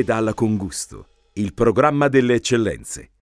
Pedala con gusto, il programma delle eccellenze.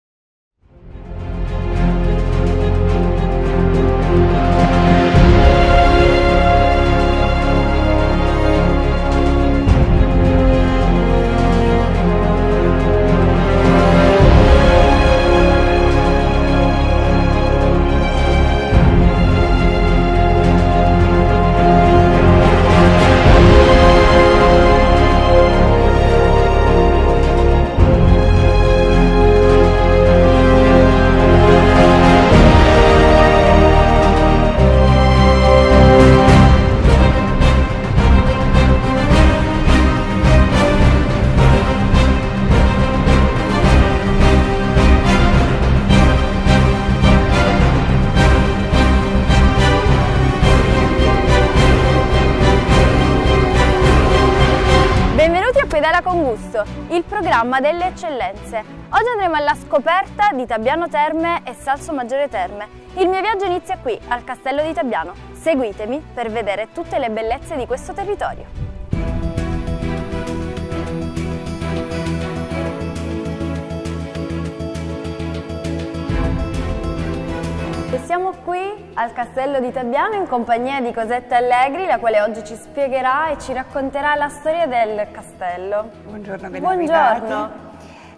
Programma delle eccellenze. Oggi andremo alla scoperta di Tabiano Terme e Salso Maggiore Terme. Il mio viaggio inizia qui, al castello di Tabiano. Seguitemi per vedere tutte le bellezze di questo territorio. E siamo qui al castello di Tabiano in compagnia di Cosetta Allegri, la quale oggi ci spiegherà e ci racconterà la storia del castello. Buongiorno, ben Buongiorno.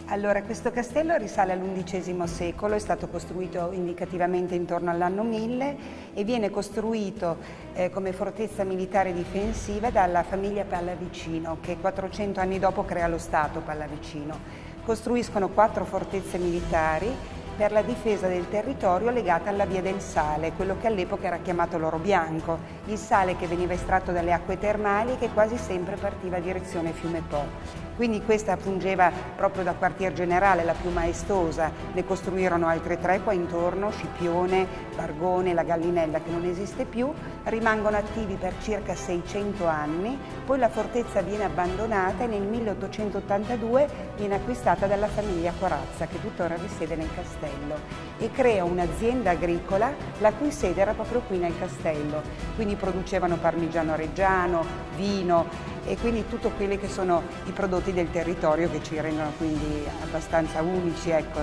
Allora, questo castello risale all'undicesimo secolo, è stato costruito indicativamente intorno all'anno 1000 e viene costruito eh, come fortezza militare difensiva dalla famiglia Pallavicino, che 400 anni dopo crea lo Stato Pallavicino. Costruiscono quattro fortezze militari per la difesa del territorio legata alla via del sale, quello che all'epoca era chiamato l'oro bianco, il sale che veniva estratto dalle acque termali e che quasi sempre partiva a direzione fiume Po. Quindi questa fungeva proprio da quartier generale, la più maestosa. Ne costruirono altre tre qua intorno, Scipione, Bargone, la Gallinella che non esiste più, rimangono attivi per circa 600 anni, poi la fortezza viene abbandonata e nel 1882 viene acquistata dalla famiglia Corazza che tuttora risiede nel castello e crea un'azienda agricola la cui sede era proprio qui nel castello. Quindi producevano parmigiano reggiano, vino, e quindi tutti quelli che sono i prodotti del territorio che ci rendono quindi abbastanza unici ecco,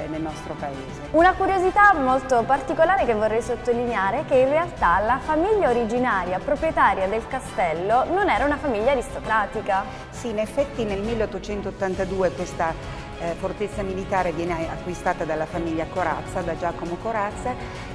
eh, nel nostro paese. Una curiosità molto particolare che vorrei sottolineare è che in realtà la famiglia originaria proprietaria del castello non era una famiglia aristocratica. Sì, in effetti nel 1882 questa eh, fortezza militare viene acquistata dalla famiglia Corazza, da Giacomo Corazza,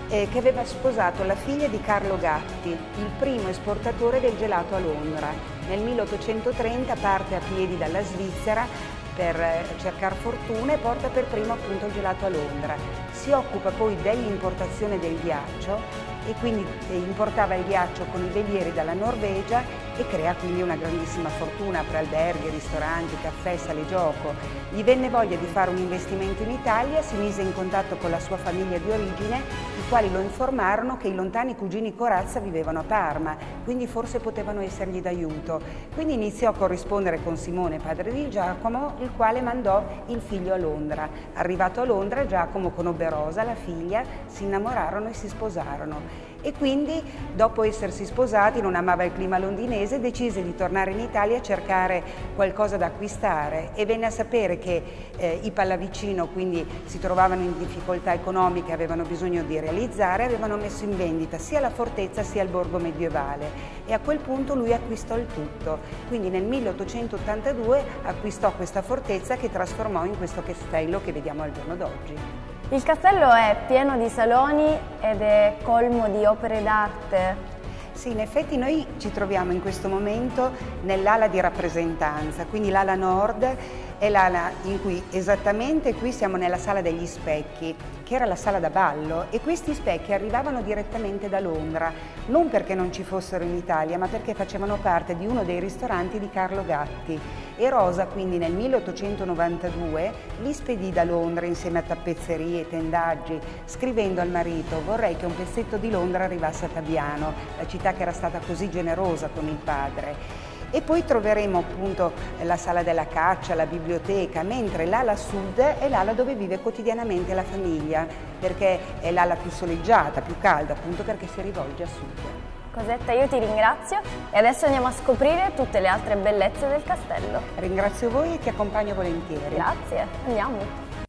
eh, che aveva sposato la figlia di Carlo Gatti, il primo esportatore del gelato a Londra. Nel 1830 parte a piedi dalla Svizzera per eh, cercare fortuna e porta per primo appunto il gelato a Londra. Si occupa poi dell'importazione del ghiaccio e quindi importava il ghiaccio con i velieri dalla Norvegia e crea quindi una grandissima fortuna per alberghi, ristoranti, caffè, sale gioco. Gli venne voglia di fare un investimento in Italia, si mise in contatto con la sua famiglia di origine, i quali lo informarono che i lontani cugini Corazza vivevano a Parma, quindi forse potevano essergli d'aiuto. Quindi iniziò a corrispondere con Simone, padre di Giacomo, il quale mandò il figlio a Londra. Arrivato a Londra, Giacomo conobbe Rosa, la figlia, si innamorarono e si sposarono e quindi dopo essersi sposati non amava il clima londinese decise di tornare in Italia a cercare qualcosa da acquistare e venne a sapere che eh, i Pallavicino quindi si trovavano in difficoltà economiche avevano bisogno di realizzare avevano messo in vendita sia la fortezza sia il borgo medievale e a quel punto lui acquistò il tutto quindi nel 1882 acquistò questa fortezza che trasformò in questo castello che vediamo al giorno d'oggi. Il castello è pieno di saloni ed è colmo di opere d'arte. Sì, in effetti noi ci troviamo in questo momento nell'ala di rappresentanza, quindi l'ala nord è l'ala in cui esattamente qui siamo nella sala degli specchi, che era la sala da ballo e questi specchi arrivavano direttamente da Londra, non perché non ci fossero in Italia, ma perché facevano parte di uno dei ristoranti di Carlo Gatti e Rosa quindi nel 1892 li spedì da Londra insieme a tappezzerie e tendaggi, scrivendo al marito vorrei che un pezzetto di Londra arrivasse a Tabiano, la città che era stata così generosa con il padre. E poi troveremo appunto la sala della caccia, la biblioteca, mentre l'ala sud è l'ala dove vive quotidianamente la famiglia, perché è l'ala più soleggiata, più calda, appunto perché si rivolge a sud. Cosetta, io ti ringrazio e adesso andiamo a scoprire tutte le altre bellezze del castello. Ringrazio voi e ti accompagno volentieri. Grazie, andiamo.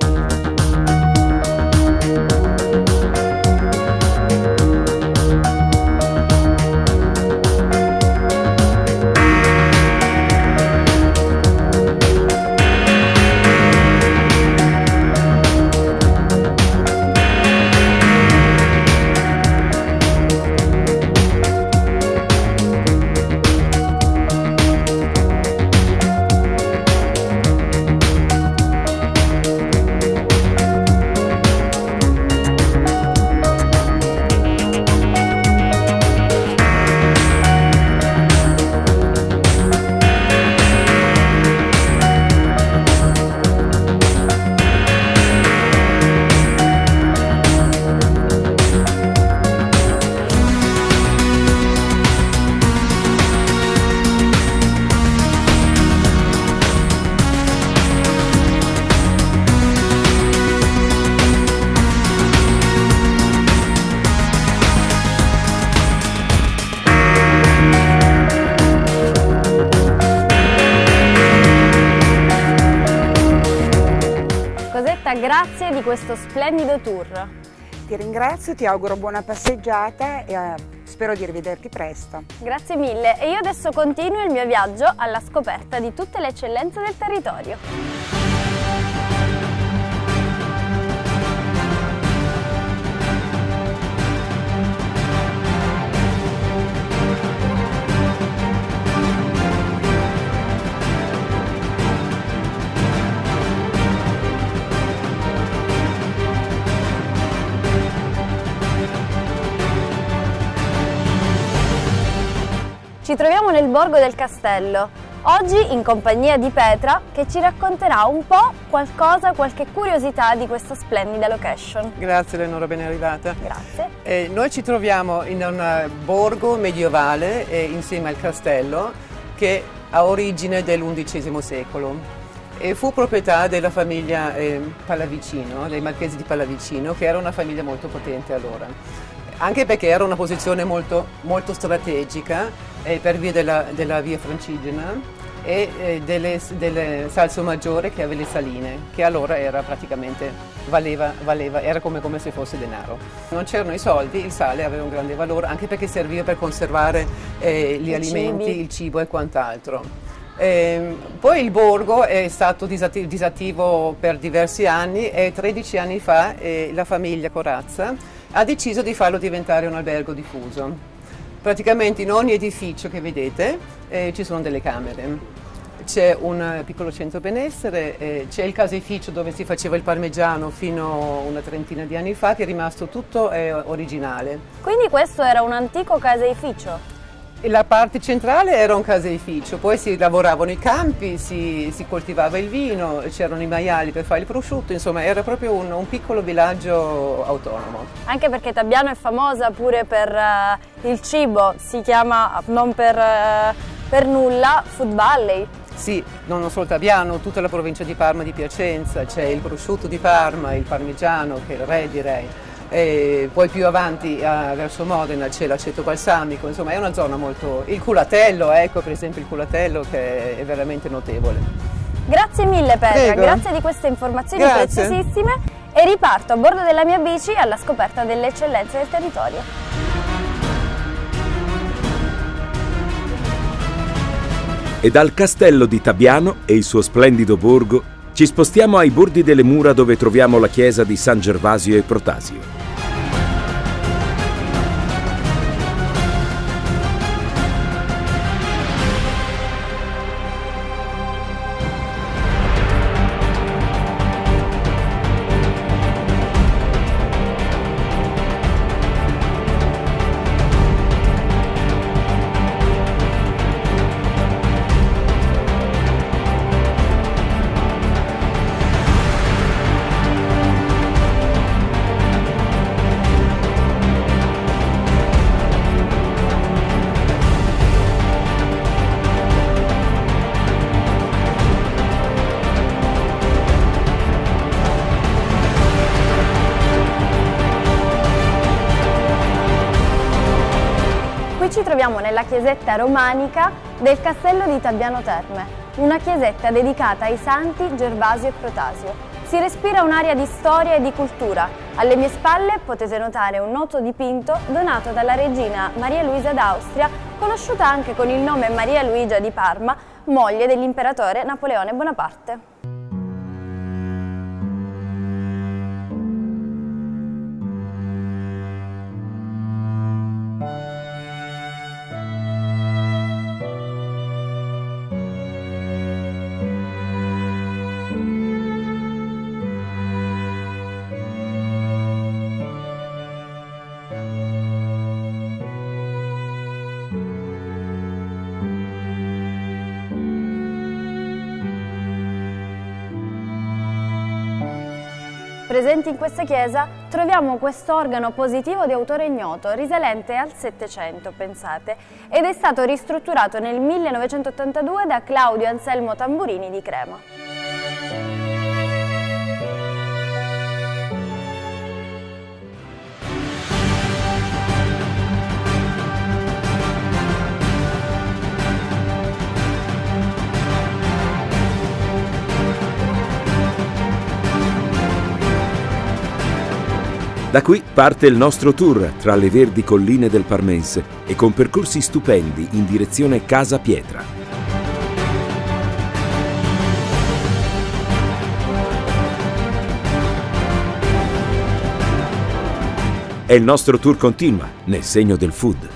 Grazie di questo splendido tour. Ti ringrazio, ti auguro buona passeggiata e eh, spero di rivederti presto. Grazie mille e io adesso continuo il mio viaggio alla scoperta di tutte le eccellenze del territorio. Ci troviamo nel borgo del castello, oggi in compagnia di Petra che ci racconterà un po' qualcosa, qualche curiosità di questa splendida location. Grazie Eleonora, ben arrivata. Grazie. Eh, noi ci troviamo in un borgo medievale eh, insieme al castello che ha origine dell'undicesimo secolo e fu proprietà della famiglia eh, Pallavicino, dei marchesi di Pallavicino, che era una famiglia molto potente allora. Anche perché era una posizione molto, molto strategica eh, per via della, della, via francigena e eh, delle, delle Salso Maggiore che aveva le saline, che allora era praticamente, valeva, valeva, era come, come, se fosse denaro. Non c'erano i soldi, il sale aveva un grande valore anche perché serviva per conservare eh, gli I alimenti, cibi. il cibo e quant'altro. Eh, poi il borgo è stato disattivo, disattivo, per diversi anni e 13 anni fa eh, la famiglia Corazza ha deciso di farlo diventare un albergo diffuso. Praticamente in ogni edificio che vedete eh, ci sono delle camere. C'è un piccolo centro benessere, eh, c'è il caseificio dove si faceva il parmigiano fino a una trentina di anni fa che è rimasto tutto eh, originale. Quindi questo era un antico caseificio? La parte centrale era un caseificio, poi si lavoravano i campi, si, si coltivava il vino, c'erano i maiali per fare il prosciutto, insomma era proprio un, un, piccolo villaggio autonomo. Anche perché Tabiano è famosa pure per uh, il cibo, si chiama non per, uh, per nulla Food Valley. Sì, non solo Tabiano, tutta la provincia di Parma di Piacenza, c'è il prosciutto di Parma, il parmigiano che è il re direi e poi più avanti a, verso Modena c'è l'aceto balsamico, insomma è una zona molto... il culatello, ecco per esempio il culatello che è veramente notevole. Grazie mille Petra, Prego. grazie di queste informazioni grazie. preziosissime e riparto a bordo della mia bici alla scoperta delle eccellenze del territorio. E dal castello di Tabiano e il suo splendido borgo ci spostiamo ai bordi delle mura dove troviamo la chiesa di San Gervasio e Protasio. Troviamo nella chiesetta romanica del castello di Tabiano Terme, una chiesetta dedicata ai santi Gervasio e Protasio. Si respira un'aria di storia e di cultura. Alle mie spalle potete notare un noto dipinto donato dalla regina Maria Luisa d'Austria, conosciuta anche con il nome Maria Luigia di Parma, moglie dell'imperatore Napoleone Bonaparte. Presenti in questa chiesa troviamo questo organo positivo di autore ignoto, risalente al Settecento, pensate, ed è stato ristrutturato nel 1982 da Claudio Anselmo Tamburini di Crema. Da qui parte il nostro tour tra le verdi colline del Parmense e con percorsi stupendi in direzione Casa Pietra. E il nostro tour continua nel segno del food.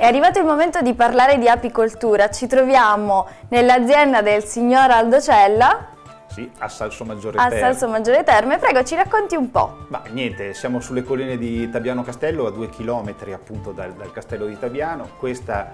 È arrivato il momento di parlare di apicoltura. Ci troviamo nell'azienda del signor Aldo Cella. Sì, a Salso Maggiore a Terme. Salso Maggiore Terme. Prego, ci racconti un po'. Ma niente, siamo sulle colline di Tabiano Castello, a due chilometri appunto dal, dal castello di Tabiano. Questa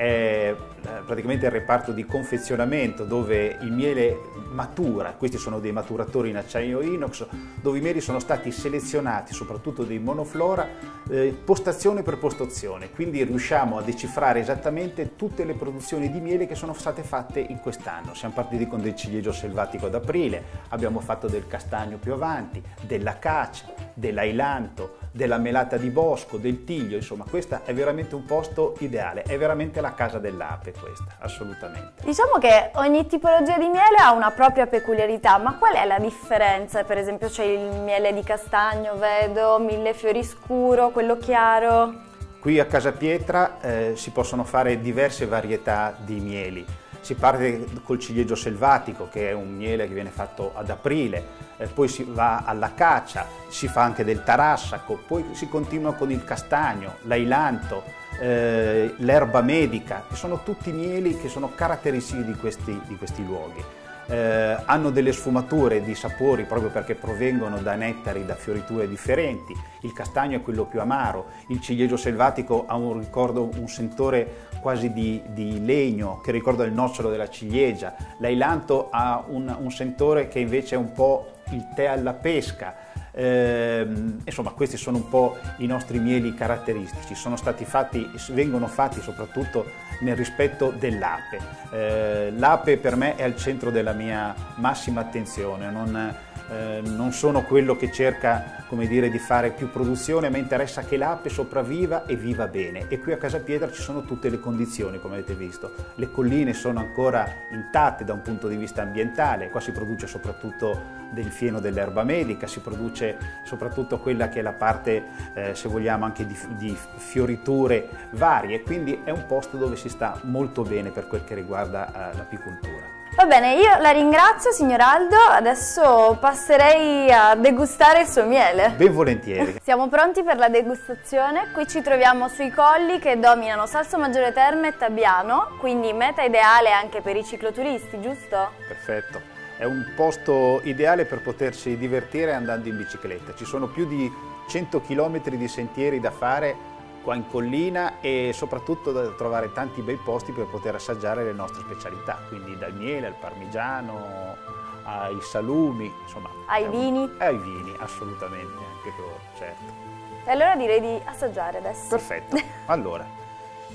è eh, praticamente il reparto di confezionamento dove il miele matura, questi sono dei maturatori in acciaio inox, dove i mieli sono stati selezionati, soprattutto dei monoflora, eh, postazione per postazione, quindi riusciamo a decifrare esattamente tutte le produzioni di miele che sono state fatte in quest'anno. Siamo partiti con del ciliegio selvatico ad aprile, abbiamo fatto del castagno più avanti, della cacia, dell'ailanto, della melata di bosco, del tiglio, insomma questo è veramente un posto ideale, è veramente la casa dell'ape questa, assolutamente. Diciamo che ogni tipologia di miele ha una propria peculiarità, ma qual è la differenza? Per esempio c'è il miele di castagno, vedo, mille fiori scuro, quello chiaro? Qui a Casa Pietra eh, si possono fare diverse varietà di mieli. Si parte col ciliegio selvatico, che è un miele che viene fatto ad aprile, eh, poi si va alla caccia, si fa anche del tarassaco, poi si continua con il castagno, l'ailanto, eh, l'erba medica, sono tutti mieli che sono caratteristici di questi, di questi luoghi. Eh, hanno delle sfumature di sapori proprio perché provengono da nettari, da fioriture differenti. Il castagno è quello più amaro, il ciliegio selvatico ha un ricordo, un sentore quasi di, di legno che ricorda il nocciolo della ciliegia. L'ailanto ha un, un sentore che invece è un po' il tè alla pesca. Eh, insomma, questi sono un po' i nostri mieli caratteristici, sono stati fatti, vengono fatti soprattutto nel rispetto dell'ape. Eh, l'ape per me è al centro della mia massima attenzione, non, eh, non sono quello che cerca dire, di fare più produzione, a me interessa che l'ape sopravviva e viva bene. E qui a Casa Pietra ci sono tutte le condizioni come avete visto, le colline sono ancora intatte da un punto di vista ambientale, qua si produce soprattutto del fieno dell'erba medica, si produce soprattutto quella che è la parte, eh, se vogliamo, anche di, di fioriture varie, quindi è un posto dove si sta molto bene per quel che riguarda eh, l'apicoltura. Va bene, io la ringrazio signor Aldo, adesso passerei a degustare il suo miele. Ben volentieri. Siamo pronti per la degustazione, qui ci troviamo sui colli che dominano Salso Maggiore Terme e Tabiano, quindi meta ideale anche per i cicloturisti, giusto? Perfetto, è un posto ideale per potersi divertire andando in bicicletta, ci sono più di 100 km di sentieri da fare qua in collina e soprattutto da trovare tanti bei posti per poter assaggiare le nostre specialità, quindi dal miele al parmigiano, ai salumi, insomma. Ai vini? Un... ai vini, assolutamente, anche loro, certo. E allora direi di assaggiare adesso. Perfetto, allora,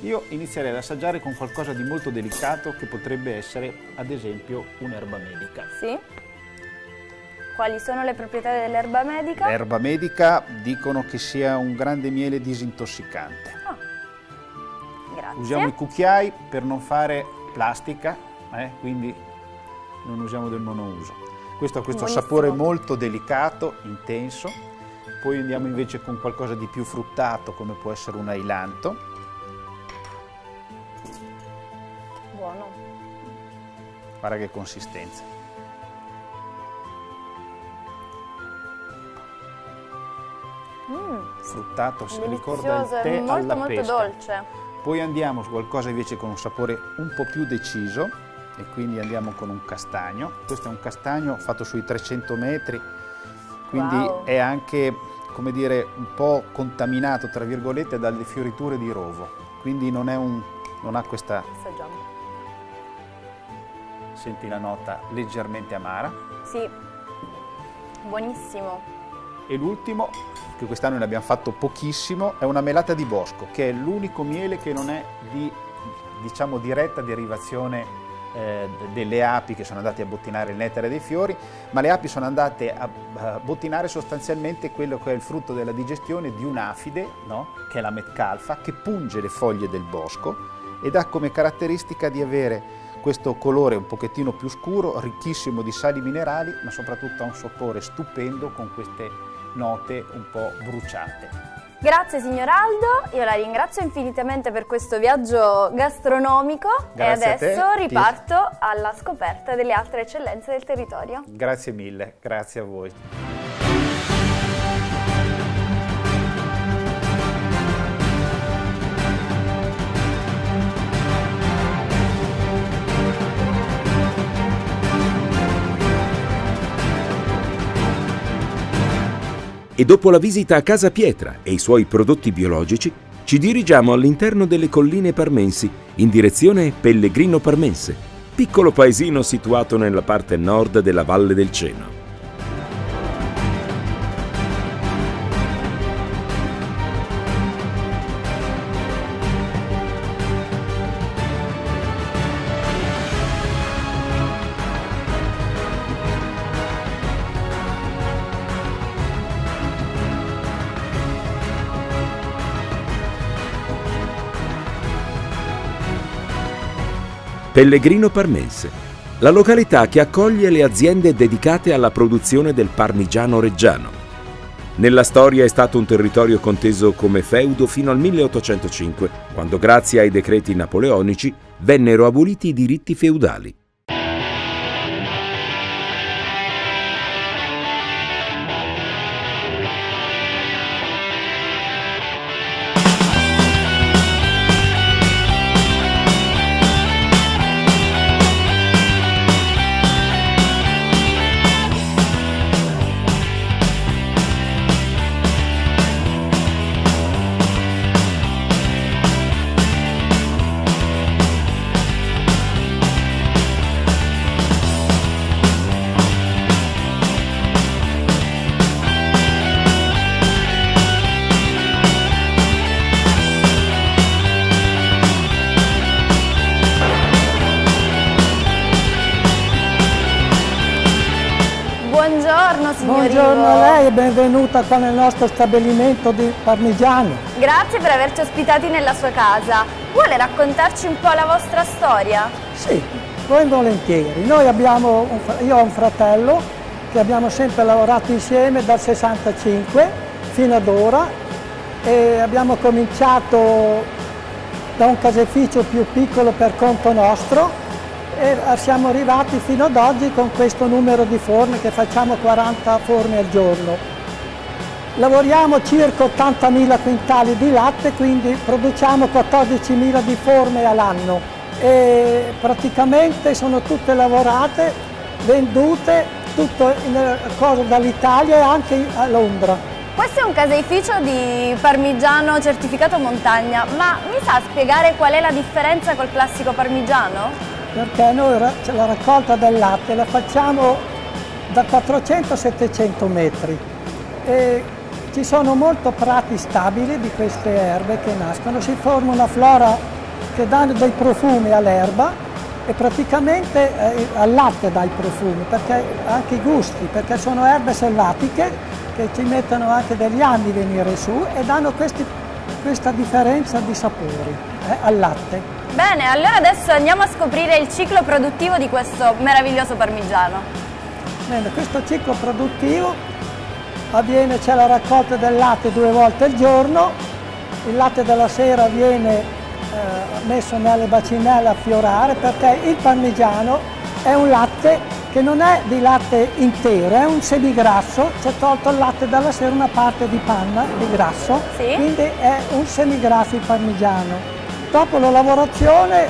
io inizierei ad assaggiare con qualcosa di molto delicato che potrebbe essere, ad esempio, un'erba medica. Sì. Quali sono le proprietà dell'erba medica? L'erba medica dicono che sia un grande miele disintossicante. Ah. Grazie. Usiamo i cucchiai per non fare plastica, eh? quindi non usiamo del monouso. Questo ha questo Buonissimo. sapore molto delicato, intenso. Poi andiamo invece con qualcosa di più fruttato come può essere un ailanto. Buono. Guarda che consistenza. Mm, fruttato, si ricorda il tè molto alla molto pesca. dolce. Poi andiamo su qualcosa invece con un sapore un po' più deciso e quindi andiamo con un castagno. Questo è un castagno fatto sui 300 metri, quindi Wow. è anche, come dire, un po' contaminato, tra virgolette, dalle fioriture di rovo. Quindi non, è un, non ha questa, Assaggiamo. senti la nota, leggermente amara. Sì, buonissimo. E l'ultimo, che quest'anno ne abbiamo fatto pochissimo, è una melata di bosco, che è l'unico miele che non è di diciamo, diretta derivazione eh, delle api che sono andate a bottinare il nettare dei fiori, ma le api sono andate a, bottinare sostanzialmente quello che è il frutto della digestione di un'afide, no? che è la metcalfa, che punge le foglie del bosco ed ha come caratteristica di avere questo colore un pochettino più scuro, ricchissimo di sali minerali, ma soprattutto ha un sapore stupendo con queste note un po' bruciate. Grazie signor Aldo, io la ringrazio infinitamente per questo viaggio gastronomico Grazie e adesso riparto alla scoperta delle altre eccellenze del territorio. Grazie mille, grazie a voi. E dopo la visita a Casa Pietra e i suoi prodotti biologici, ci dirigiamo all'interno delle colline parmensi in direzione Pellegrino Parmense, piccolo paesino situato nella parte nord della Valle del Ceno. Pellegrino Parmense, la località che accoglie le aziende dedicate alla produzione del parmigiano reggiano. Nella storia è stato un territorio conteso come feudo fino al 1805, quando grazie ai decreti napoleonici vennero aboliti i diritti feudali. Benvenuta qua nel nostro stabilimento di Parmigiano. Grazie per averci ospitati nella sua casa. Vuole raccontarci un po' la vostra storia? Sì, ben volentieri. Noi abbiamo, un io ho un fratello che abbiamo sempre lavorato insieme dal 65 fino ad ora e abbiamo cominciato da un caseificio più piccolo per conto nostro e siamo arrivati fino ad oggi con questo numero di forme che facciamo 40 forme al giorno. Lavoriamo circa 80.000 quintali di latte, quindi produciamo 14.000 di forme all'anno e praticamente sono tutte lavorate, vendute, tutto dall'Italia e anche a Londra. Questo è un caseificio di parmigiano certificato montagna, ma mi sa spiegare qual è la differenza col classico parmigiano? perché noi la raccolta del latte la facciamo da 400 a 700 metri e ci sono molto prati stabili di queste erbe che nascono, si forma una flora che dà dei profumi all'erba e praticamente eh, al latte dà i profumi, perché anche i gusti, perché sono erbe selvatiche che ci mettono anche degli anni a venire su e danno questi, questa differenza di sapori eh, al latte. Bene, allora adesso andiamo a scoprire il ciclo produttivo di questo meraviglioso parmigiano. Bene, questo ciclo produttivo avviene, c'è la raccolta del latte due volte al giorno, il latte della sera viene eh, messo nelle bacinelle a fiorare perché il parmigiano è un latte che non è di latte intero, è un semigrasso, c'è tolto il latte dalla sera una parte di panna, di grasso, sì. quindi è un semigrasso il parmigiano. Dopo la lavorazione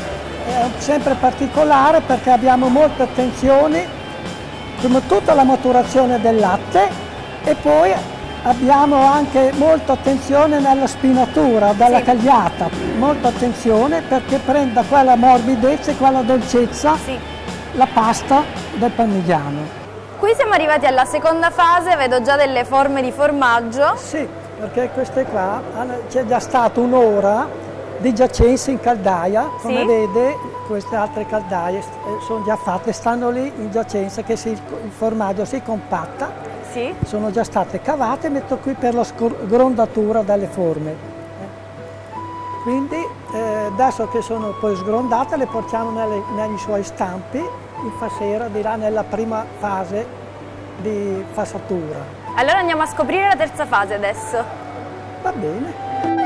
è sempre particolare perché abbiamo molte attenzioni, prima tutta la maturazione del latte e poi abbiamo anche molta attenzione nella spinatura, dalla sì. cagliata, molta attenzione perché prenda quella morbidezza e quella dolcezza sì. la pasta del parmigiano. Qui siamo arrivati alla seconda fase, vedo già delle forme di formaggio. Sì, perché queste qua c'è già stata un'ora di giacenze in caldaia, come sì. vede queste altre caldaie eh, sono già fatte, stanno lì in giacenza che si, il formaggio si compatta, sì. sono già state cavate, metto qui per la sgrondatura delle forme. Quindi eh, adesso che sono poi sgrondate le portiamo nelle, negli suoi stampi in fasera, di là nella prima fase di fassatura. Allora andiamo a scoprire la terza fase adesso. Va bene.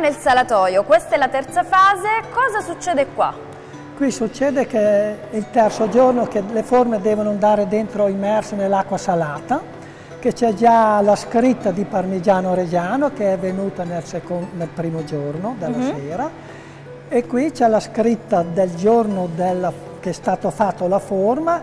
Nel salatoio, questa è la terza fase, cosa succede qua? Qui succede che il terzo giorno che le forme devono andare dentro immerse nell'acqua salata, che c'è già la scritta di parmigiano reggiano che è venuta nel, secondo, nel primo giorno della mm -hmm. sera e qui c'è la scritta del giorno della, che è stato fatto la forma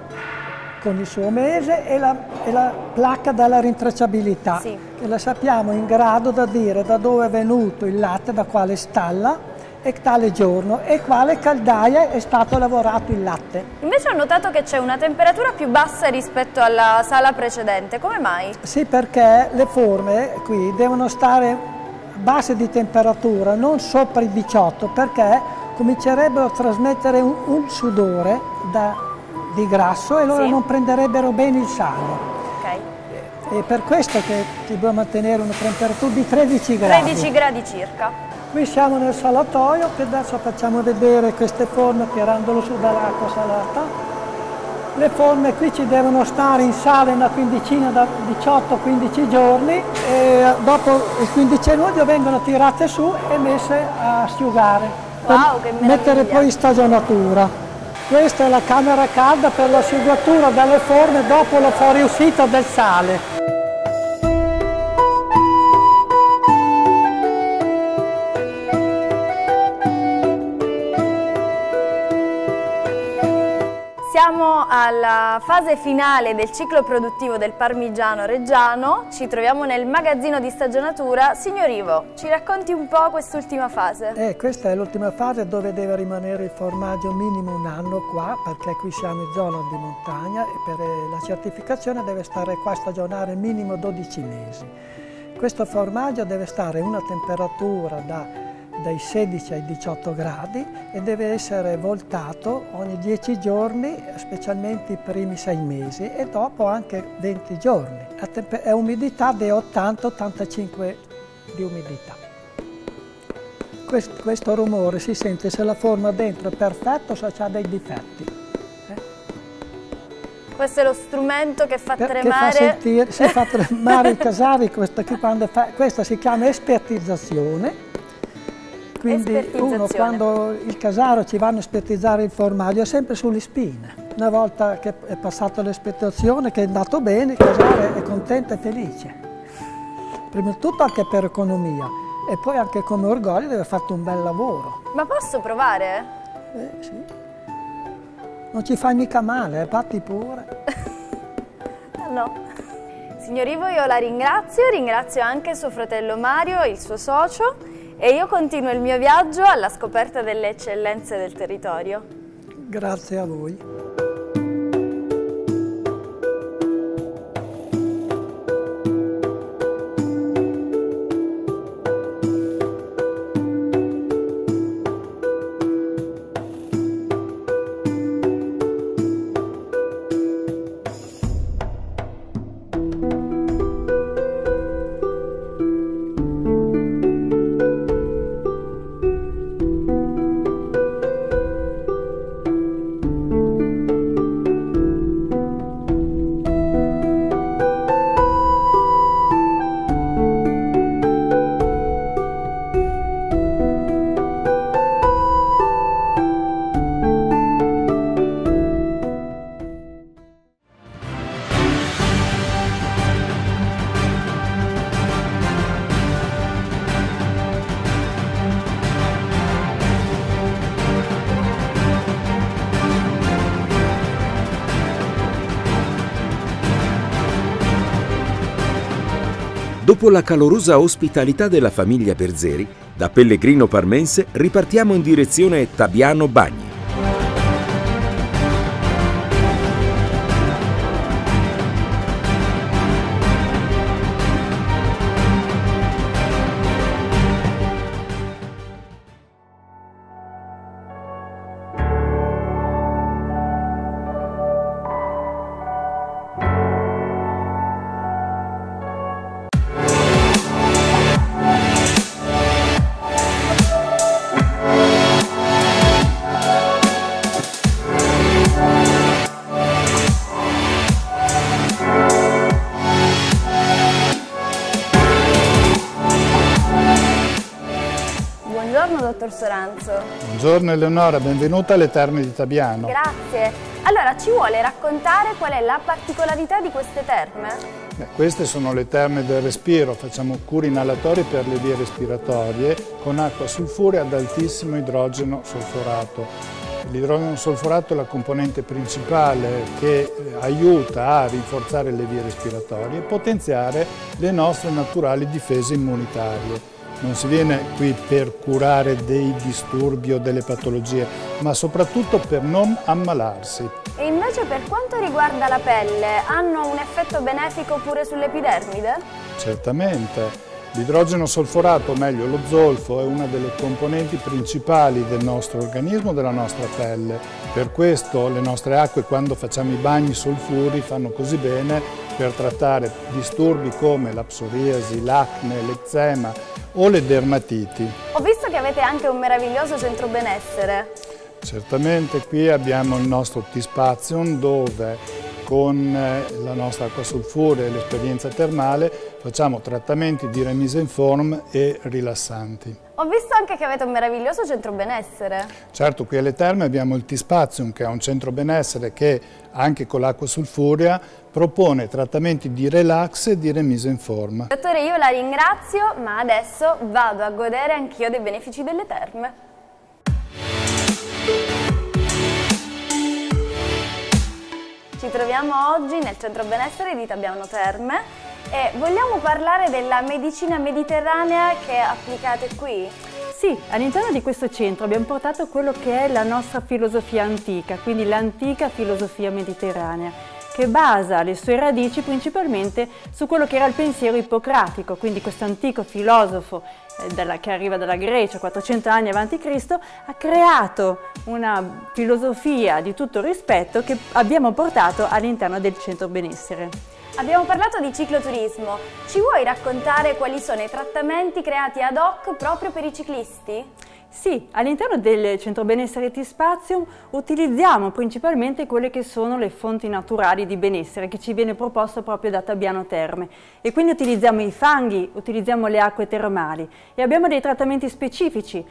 con il suo mese e la, e la placca della rintracciabilità, sì. che la sappiamo in grado da dire da dove è venuto il latte, da quale stalla e tale giorno e quale caldaia è stato lavorato il latte. Invece ho notato che c'è una temperatura più bassa rispetto alla sala precedente, come mai? Sì, perché le forme qui devono stare basse di temperatura, non sopra i 18, perché comincerebbero a trasmettere un, un sudore da di grasso e loro sì. non prenderebbero bene il sale. Okay. È per questo che dobbiamo mantenere una temperatura di 13 gradi. 13 gradi circa. Qui siamo nel salatoio che adesso facciamo vedere queste forme tirandolo su dall'acqua salata. Le forme qui ci devono stare in sale una quindicina da 18-15 giorni e dopo il 15 luglio vengono tirate su e messe a asciugare. Wow, per mettere poi in stagionatura. Questa è la camera calda per l'asciugatura delle forme dopo la fuoriuscita del sale. Siamo alla fase finale del ciclo produttivo del parmigiano reggiano, ci troviamo nel magazzino di stagionatura. Signor Ivo, ci racconti un po' quest'ultima fase? Eh, questa è l'ultima fase dove deve rimanere il formaggio minimo un anno qua, perché qui siamo in zona di montagna e per la certificazione deve stare qua a stagionare minimo 12 mesi. Questo formaggio deve stare a una temperatura da dai 16 ai 18 gradi e deve essere voltato ogni 10 giorni, specialmente i primi 6 mesi e dopo anche 20 giorni. È umidità di 80-85 di umidità. Questo, questo, rumore si sente se la forma dentro è perfetta o se ha dei difetti. Eh? Questo è lo strumento che fa che tremare. Fa sentire, si fa tremare i casari, questa, fa, questa si chiama espertizzazione. Quindi uno quando il casaro ci vanno a espertizzare il formaggio è sempre sulle spine. Una volta che è passata l'espettazione, che è andato bene, il casaro è contento e felice. Prima di tutto anche per economia e poi anche come orgoglio di aver fatto un bel lavoro. Ma posso provare? Eh sì. Non ci fai mica male, eh, patti pure. no. Signor Ivo, io la ringrazio, ringrazio anche suo fratello Mario, il suo socio, e io continuo il mio viaggio alla scoperta delle eccellenze del territorio. Grazie a voi. Dopo la calorosa ospitalità della famiglia Berzeri, da Pellegrino Parmense ripartiamo in direzione Tabiano Bagni. Buongiorno Eleonora, benvenuta alle Terme di Tabiano. Grazie. Allora, ci vuole raccontare qual è la particolarità di queste terme? Beh, queste sono le terme del respiro, facciamo cure inalatori per le vie respiratorie con acqua sulfurea ad altissimo idrogeno solforato. L'idrogeno solforato è la componente principale che eh, aiuta a rinforzare le vie respiratorie e potenziare le nostre naturali difese immunitarie. Non si viene qui per curare dei disturbi o delle patologie, ma soprattutto per non ammalarsi. E invece per quanto riguarda la pelle, hanno un effetto benefico pure sull'epidermide? Certamente. L'idrogeno solforato, o meglio lo zolfo, è una delle componenti principali del nostro organismo, della nostra pelle. Per questo le nostre acque quando facciamo i bagni solfuri fanno così bene per trattare disturbi come la psoriasi, l'acne, l'eczema o le dermatiti. Ho visto che avete anche un meraviglioso centro benessere. Certamente qui abbiamo il nostro T-Spazium dove con eh, la nostra acqua sulfurea e l'esperienza termale facciamo trattamenti di remise in form e rilassanti. Ho visto anche che avete un meraviglioso centro benessere. Certo, qui alle terme abbiamo il T-Spazium che è un centro benessere che anche con l'acqua sulfurea propone trattamenti di relax e di remise in forma. Dottore, io la ringrazio, ma adesso vado a godere anch'io dei benefici delle terme. Ci troviamo oggi nel centro benessere di Tabiano Terme e vogliamo parlare della medicina mediterranea che applicate qui? Sì, all'interno di questo centro abbiamo portato quello che è la nostra filosofia antica, quindi l'antica filosofia mediterranea che basa le sue radici principalmente su quello che era il pensiero ippocratico, quindi questo antico filosofo della, che arriva dalla Grecia 400 anni avanti Cristo ha creato una filosofia di tutto rispetto che abbiamo portato all'interno del centro benessere. Abbiamo parlato di cicloturismo, ci vuoi raccontare quali sono i trattamenti creati ad hoc proprio per i ciclisti? Sì, all'interno del centro benessere T-Spazium utilizziamo principalmente quelle che sono le fonti naturali di benessere che ci viene proposto proprio da Tabiano Terme. E quindi utilizziamo i fanghi, utilizziamo le acque termali. E abbiamo dei trattamenti specifici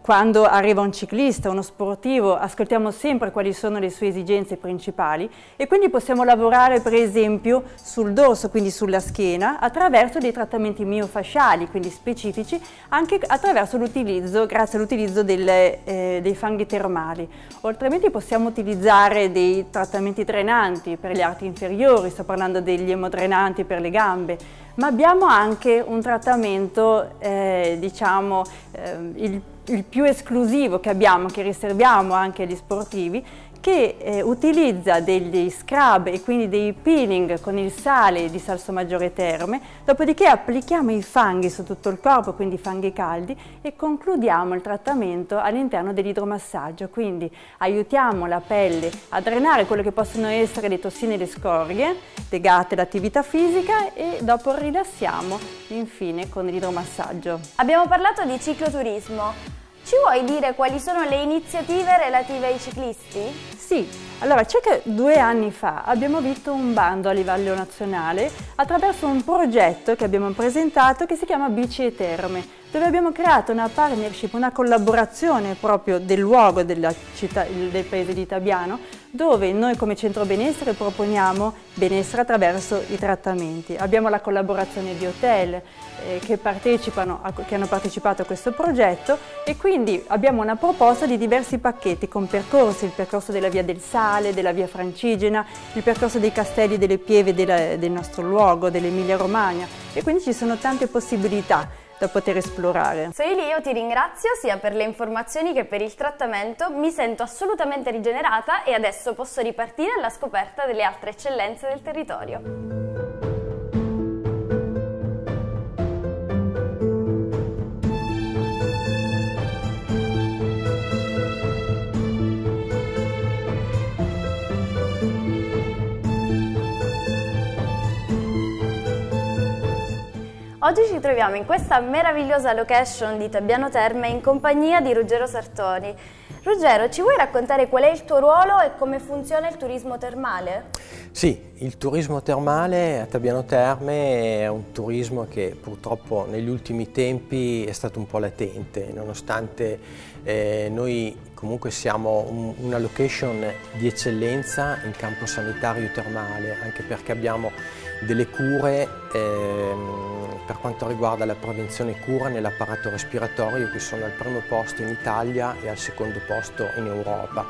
quando arriva un ciclista, uno sportivo, ascoltiamo sempre quali sono le sue esigenze principali e quindi possiamo lavorare per esempio sul dorso, quindi sulla schiena, attraverso dei trattamenti miofasciali, quindi specifici, anche attraverso l'utilizzo, grazie all'utilizzo eh, dei fanghi termali. Oltretutto possiamo utilizzare dei trattamenti drenanti per gli arti inferiori, sto parlando degli emodrenanti per le gambe, ma abbiamo anche un trattamento, eh, diciamo, eh, il il più esclusivo che abbiamo, che riserviamo anche agli sportivi, che eh, utilizza degli scrub e quindi dei peeling con il sale di Salso Maggiore Terme, dopodiché applichiamo i fanghi su tutto il corpo, quindi fanghi caldi, e concludiamo il trattamento all'interno dell'idromassaggio, quindi aiutiamo la pelle a drenare quello che possono essere le tossine e le scorie legate all'attività fisica e dopo rilassiamo infine con l'idromassaggio. Abbiamo parlato di cicloturismo. Ci vuoi dire quali sono le iniziative relative ai ciclisti? Sì, allora circa due anni fa abbiamo vinto un bando a livello nazionale attraverso un progetto che abbiamo presentato che si chiama Bici e Terme dove abbiamo creato una partnership, una collaborazione proprio del luogo della città, del paese di Tabiano, dove noi come centro benessere proponiamo benessere attraverso i trattamenti. Abbiamo la collaborazione di hotel eh, che, che hanno partecipato a questo progetto e quindi abbiamo una proposta di diversi pacchetti con percorsi, il percorso della via del sale, della via francigena, il percorso dei castelli delle pieve della, del nostro luogo, dell'Emilia Romagna e quindi ci sono tante possibilità da poter esplorare. Soy lì, io ti ringrazio sia per le informazioni che per il trattamento, mi sento assolutamente rigenerata e adesso posso ripartire alla scoperta delle altre eccellenze del territorio. Oggi ci troviamo in questa meravigliosa location di Tabiano Terme in compagnia di Ruggero Sartoni. Ruggero, ci vuoi raccontare qual è il tuo ruolo e come funziona il turismo termale? Sì, il turismo termale a Tabiano Terme è un turismo che purtroppo negli ultimi tempi è stato un po' latente, nonostante eh, noi comunque siamo un, una location di eccellenza in campo sanitario termale, anche perché abbiamo delle cure ehm, per quanto riguarda la prevenzione e cura nell'apparato respiratorio che sono al primo posto in Italia e al secondo posto in Europa.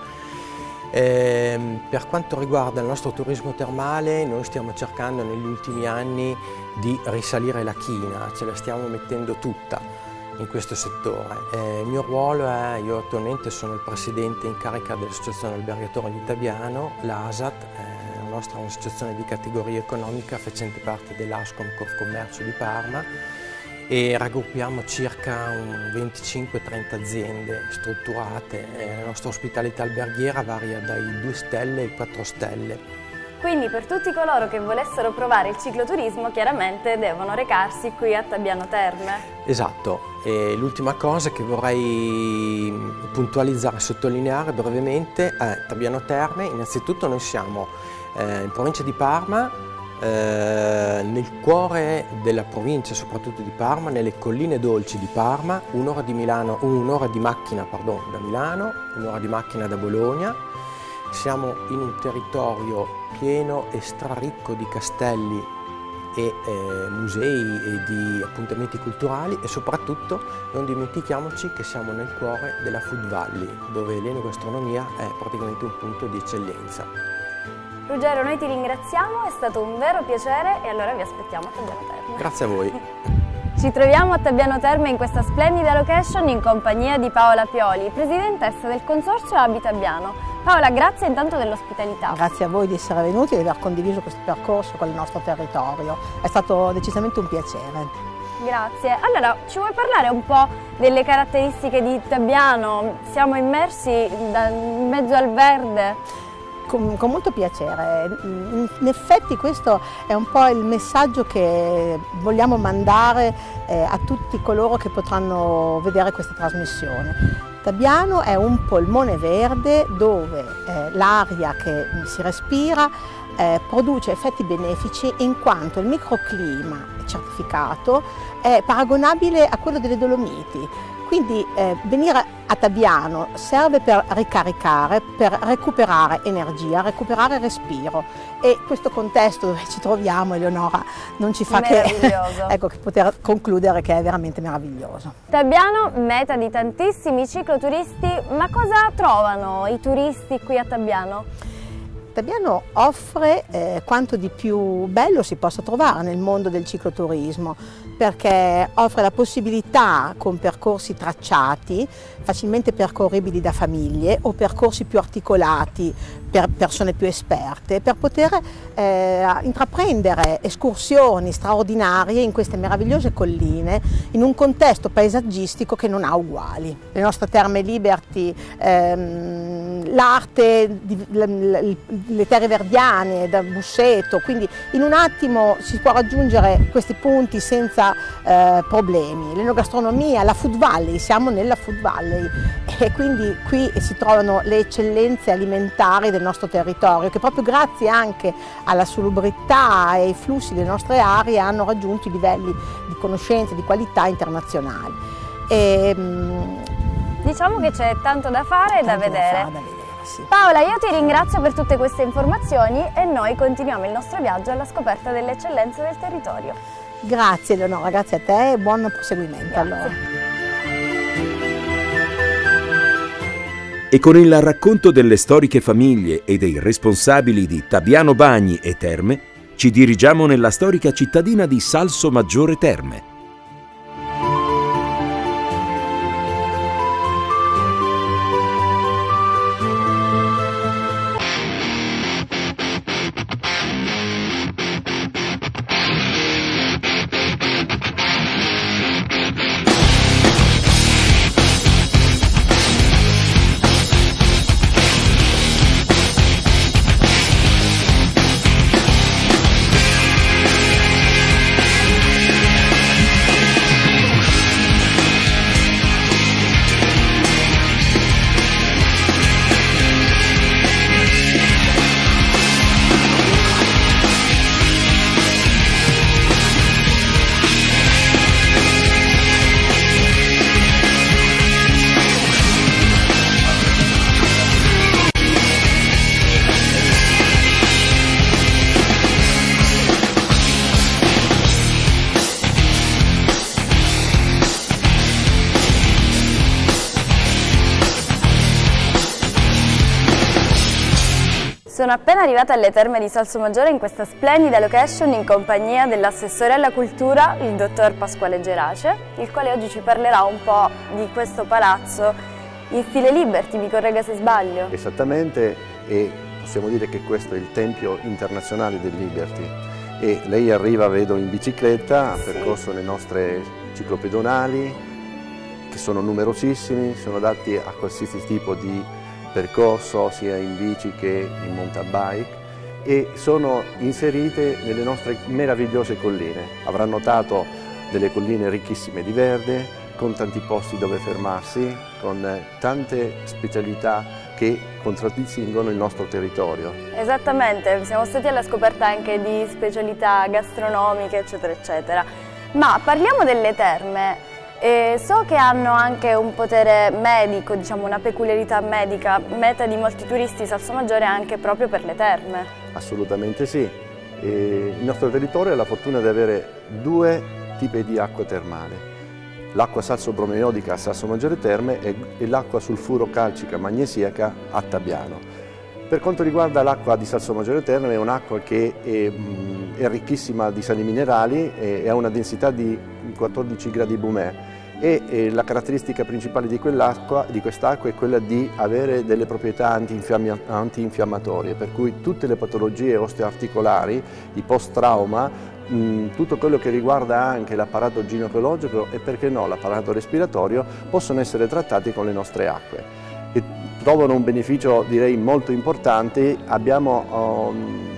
Ehm, per quanto riguarda il nostro turismo termale noi stiamo cercando negli ultimi anni di risalire la china, ce la stiamo mettendo tutta in questo settore. Eh, il mio ruolo è, io attualmente sono il presidente in carica dell'Associazione Albergatori di Tabiano, l'ASAT, eh, nostra è un'associazione di categoria economica facente parte dell'Ascom Commercio di Parma e raggruppiamo circa 25-30 aziende strutturate. Eh, la nostra ospitalità alberghiera varia dai 2 stelle ai 4 stelle. Quindi per tutti coloro che volessero provare il cicloturismo chiaramente devono recarsi qui a Tabiano Terme. Esatto, l'ultima cosa che vorrei puntualizzare e sottolineare brevemente è Tabiano Terme, innanzitutto noi siamo eh, in provincia di Parma, eh, nel cuore della provincia soprattutto di Parma, nelle colline dolci di Parma, un'ora di, un di, macchina pardon, da Milano, un'ora di macchina da Bologna. Siamo in un territorio pieno e straricco di castelli e eh, musei e di appuntamenti culturali e soprattutto non dimentichiamoci che siamo nel cuore della Food Valley dove l'enogastronomia è praticamente un punto di eccellenza. Ruggero, noi ti ringraziamo, è stato un vero piacere e allora vi aspettiamo a Tabiano Terme. Grazie a voi. Ci troviamo a Tabiano Terme in questa splendida location in compagnia di Paola Pioli, presidentessa del consorzio Abitabiano. Paola, grazie intanto dell'ospitalità. Grazie a voi di essere venuti e di aver condiviso questo percorso con il nostro territorio. È stato decisamente un piacere. Grazie. Allora, ci vuoi parlare un po' delle caratteristiche di Tabiano? Siamo immersi in mezzo al verde. Con, con, molto piacere. In, effetti questo è un po' il messaggio che vogliamo mandare eh, a tutti coloro che potranno vedere questa trasmissione. Tabiano è un polmone verde dove eh, l'aria che si respira eh, produce effetti benefici in quanto il microclima certificato è paragonabile a quello delle Dolomiti. Quindi eh, venire a Tabiano serve per ricaricare, per recuperare energia, recuperare respiro e questo contesto dove ci troviamo, Eleonora, non ci fa che, ecco, che poter concludere che è veramente meraviglioso. Tabiano, meta di tantissimi cicloturisti, ma cosa trovano i turisti qui a Tabiano? Tabiano offre eh, quanto di più bello si possa trovare nel mondo del cicloturismo perché offre la possibilità con percorsi tracciati, facilmente percorribili da famiglie o percorsi più articolati per persone più esperte, per poter eh, intraprendere escursioni straordinarie in queste meravigliose colline in un contesto paesaggistico che non ha uguali. Le nostre terme Liberty, ehm, l'arte, le, terre verdiane da Busseto, quindi in un attimo si può raggiungere questi punti senza eh, problemi. L'enogastronomia, la Food Valley, siamo nella Food Valley e quindi qui si trovano le eccellenze alimentari del nostro territorio che proprio grazie anche alla salubrità e ai flussi delle nostre aree hanno raggiunto i livelli di conoscenza e di qualità internazionali. E, mm, diciamo che c'è tanto da fare e da vedere. Da vedere sì. Paola, io ti ringrazio per tutte queste informazioni e noi continuiamo il nostro viaggio alla scoperta delle eccellenze del territorio. Grazie Eleonora, grazie a te e buon proseguimento grazie. allora. E con il racconto delle storiche famiglie e dei responsabili di Tabiano Bagni e Terme, ci dirigiamo nella storica cittadina di Salso Maggiore Terme, Sono appena arrivata alle terme di Salso Maggiore in questa splendida location in compagnia dell'assessore alla cultura, il dottor Pasquale Gerace, il quale oggi ci parlerà un po' di questo palazzo in stile Liberty, mi corregga se sbaglio. Esattamente e possiamo dire che questo è il tempio internazionale del Liberty e lei arriva, vedo, in bicicletta, ha sì. percorso le nostre ciclopedonali che sono numerosissimi, sono adatti a qualsiasi tipo di percorso sia in bici che in mountain bike e sono inserite nelle nostre meravigliose colline. Avrà notato delle colline ricchissime di verde, con tanti posti dove fermarsi, con tante specialità che contraddistinguono il nostro territorio. Esattamente, siamo stati alla scoperta anche di specialità gastronomiche, eccetera, eccetera. Ma parliamo delle terme. E so che hanno anche un potere medico, diciamo una peculiarità medica, meta di molti turisti Salsomaggiore anche proprio per le terme. Assolutamente sì. E il nostro territorio ha la fortuna di avere due tipi di acqua termale. L'acqua salso-bromeiodica a Salsomaggiore Terme e l'acqua sulfuro-calcica magnesiaca a Tabiano. Per quanto riguarda l'acqua di Salsomaggiore Terme è un'acqua che è, è, ricchissima di sali minerali e ha una densità di 14 gradi Boumet e eh, la caratteristica principale di, quest'acqua è quella di avere delle proprietà antinfiammatorie, per cui tutte le patologie osteoarticolari, i post-trauma, tutto quello che riguarda anche l'apparato ginecologico e perché no l'apparato respiratorio possono essere trattati con le nostre acque. E trovano un beneficio direi molto importante, abbiamo um,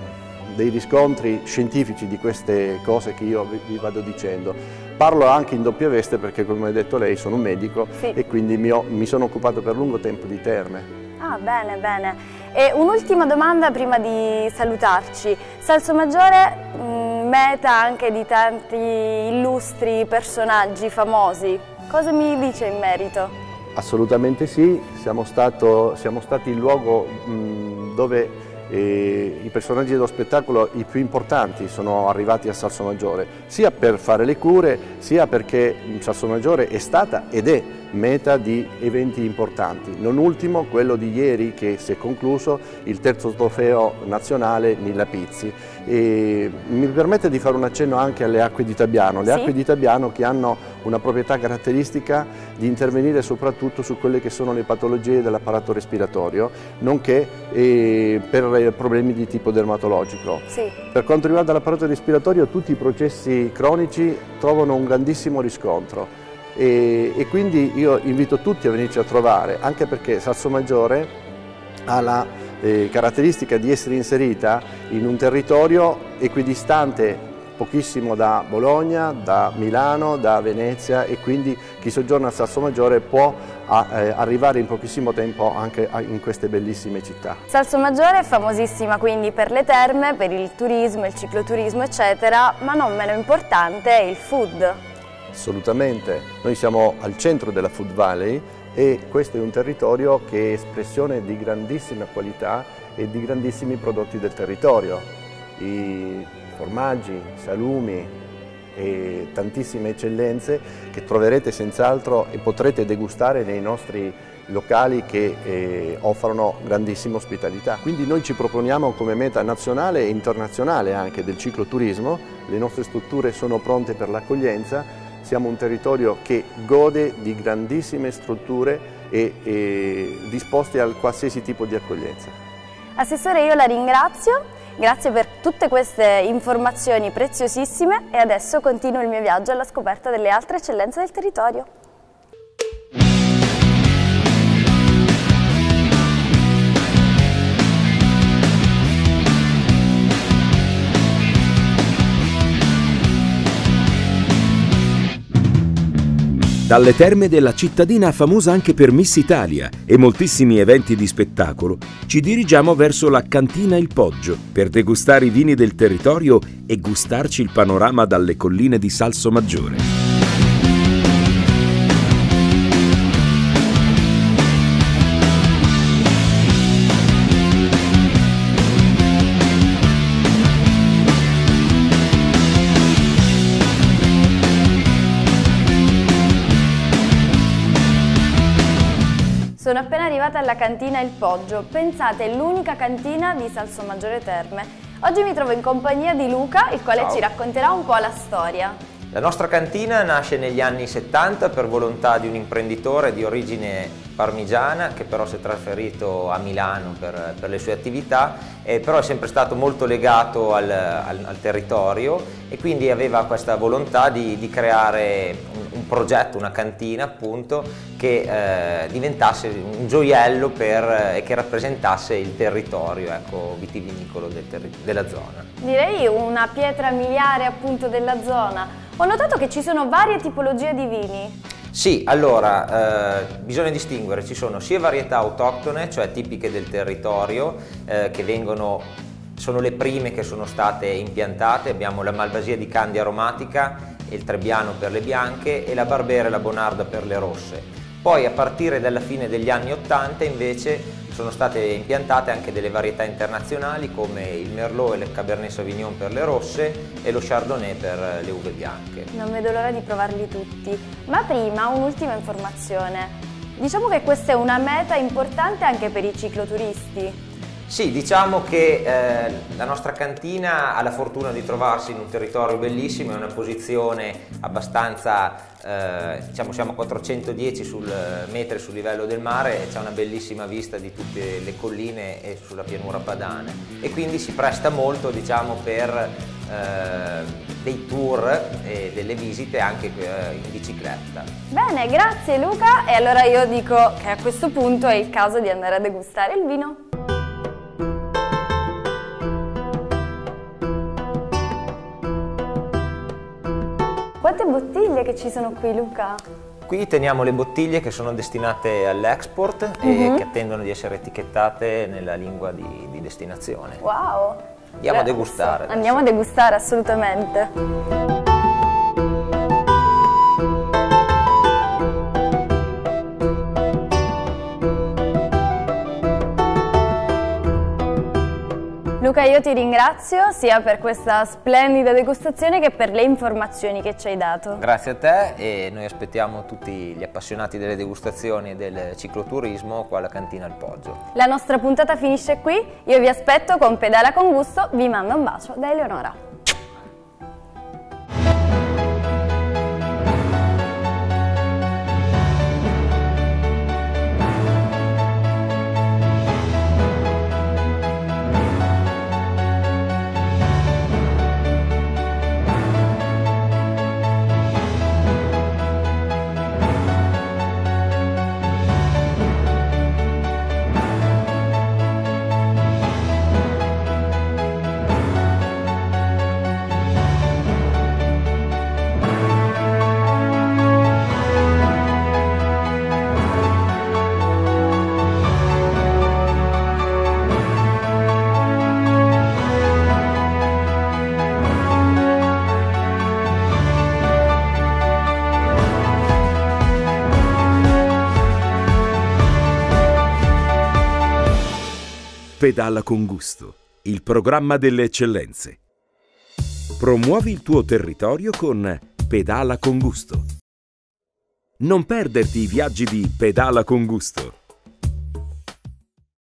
dei riscontri scientifici di queste cose che io vi vado dicendo. Parlo anche in doppia veste perché come ha detto lei sono un medico sì. e quindi mi, ho, mi sono occupato per lungo tempo di terme. Ah, bene, bene. E un'ultima domanda prima di salutarci. Salso Maggiore, mm, meta anche di tanti illustri personaggi famosi. Cosa mi dice in merito? Assolutamente sì, siamo, stato, siamo stati il luogo mh, mm, dove eh, i personaggi dello spettacolo i più importanti sono arrivati a Salso Maggiore, sia per fare le cure, sia perché Salso Maggiore è stata ed è meta di eventi importanti, non ultimo quello di ieri che si è concluso, il terzo trofeo nazionale Nilla Pizzi. E mi permette di fare un accenno anche alle acque di Tabiano, le sì. acque di Tabiano che hanno una proprietà caratteristica di intervenire soprattutto su quelle che sono le patologie dell'apparato respiratorio, nonché eh, per problemi di tipo dermatologico. Sì. Per quanto riguarda l'apparato respiratorio tutti i processi cronici trovano un grandissimo riscontro e, e, quindi io invito tutti a venirci a trovare, anche perché Salso Maggiore ha la eh, caratteristica di essere inserita in un territorio equidistante pochissimo da Bologna, da Milano, da Venezia e quindi chi soggiorna a Salso Maggiore può eh, arrivare in pochissimo tempo anche in queste bellissime città. Salso Maggiore è famosissima quindi per le terme, per il turismo, il cicloturismo eccetera, ma non meno importante è il food. Assolutamente, noi siamo al centro della Food Valley e questo è un territorio che è espressione di grandissima qualità e di grandissimi prodotti del territorio. I formaggi, salumi e tantissime eccellenze che troverete senz'altro e potrete degustare nei nostri locali che eh, offrono grandissima ospitalità. Quindi noi ci proponiamo come meta nazionale e internazionale anche del cicloturismo, le nostre strutture sono pronte per l'accoglienza siamo un territorio che gode di grandissime strutture e, e disposte a qualsiasi tipo di accoglienza. Assessore io la ringrazio, grazie per tutte queste informazioni preziosissime e adesso continuo il mio viaggio alla scoperta delle altre eccellenze del territorio. Dalle terme della cittadina famosa anche per Miss Italia e moltissimi eventi di spettacolo, ci dirigiamo verso la cantina Il Poggio per degustare i vini del territorio e gustarci il panorama dalle colline di Salso Maggiore. Arrivata alla cantina Il Poggio, pensate l'unica cantina di Salso Maggiore Terme. Oggi mi trovo in compagnia di Luca, il quale Ciao. ci racconterà un po' la storia. La nostra cantina nasce negli anni 70 per volontà di un imprenditore di origine parmigiana che però si è trasferito a Milano per, per le sue attività, eh, però è sempre stato molto legato al, al, al territorio e quindi aveva questa volontà di, di creare un, un, progetto, una cantina appunto, che eh, diventasse un gioiello per, e che rappresentasse il territorio ecco, vitivinicolo del della zona. Direi una pietra miliare appunto della zona. Ho notato che ci sono varie tipologie di vini. Sì, allora eh, bisogna distinguere, ci sono sia varietà autoctone, cioè tipiche del territorio, eh, che vengono, sono le prime che sono state impiantate, abbiamo la Malvasia di Candia aromatica, il Trebbiano per le bianche e la Barbera e la Bonarda per le rosse. Poi a partire dalla fine degli anni 80 invece sono state impiantate anche delle varietà internazionali come il Merlot e il Cabernet Sauvignon per le rosse e lo Chardonnay per le uve bianche. Non vedo l'ora di provarli tutti, ma prima un'ultima informazione. Diciamo che questa è una meta importante anche per i cicloturisti. Sì, diciamo che eh, la nostra cantina ha la fortuna di trovarsi in un territorio bellissimo, in una posizione abbastanza eh, diciamo siamo a 410 sul, metri sul livello del mare e c'è una bellissima vista di tutte le colline e sulla pianura padana e quindi si presta molto diciamo, per eh, dei tour e delle visite anche eh, in bicicletta. Bene, grazie Luca e allora io dico che a questo punto è il caso di andare a degustare il vino. Quante bottiglie che ci sono qui Luca? Qui teniamo le bottiglie che sono destinate all'export uh -huh. e mhm. che attendono di essere etichettate nella lingua di, di destinazione. Wow! Andiamo a degustare. Adesso. Andiamo a degustare assolutamente. Luca, io ti ringrazio sia per questa splendida degustazione che per le informazioni che ci hai dato. Grazie a te e noi aspettiamo tutti gli appassionati delle degustazioni e del cicloturismo qua alla cantina al Poggio. La nostra puntata finisce qui, io vi aspetto con Pedala con Gusto, vi mando un bacio da Eleonora. Pedala con gusto, il programma delle eccellenze. Promuovi il tuo territorio con Pedala con gusto. Non perderti i viaggi di Pedala con gusto.